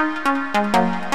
Música